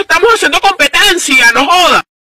estamos haciendo competencia, no joda.